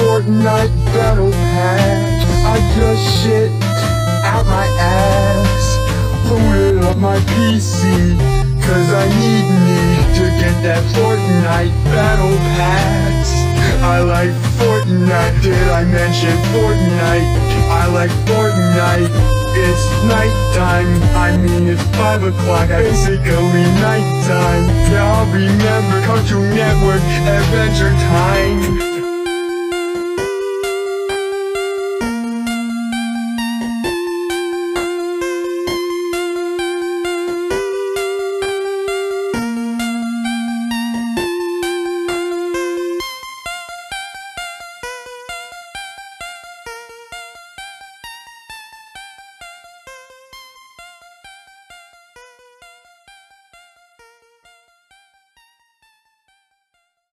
Fortnite Battle Pass. I just shit out my ass. Loaded up my PC Cause I need me to get that Fortnite Battle Pass. I like Fortnite, did I mention Fortnite? I like Fortnite It's nighttime, I mean it's 5 o'clock, basically nighttime. Yeah, I'll remember Cartoon Network Adventure Time.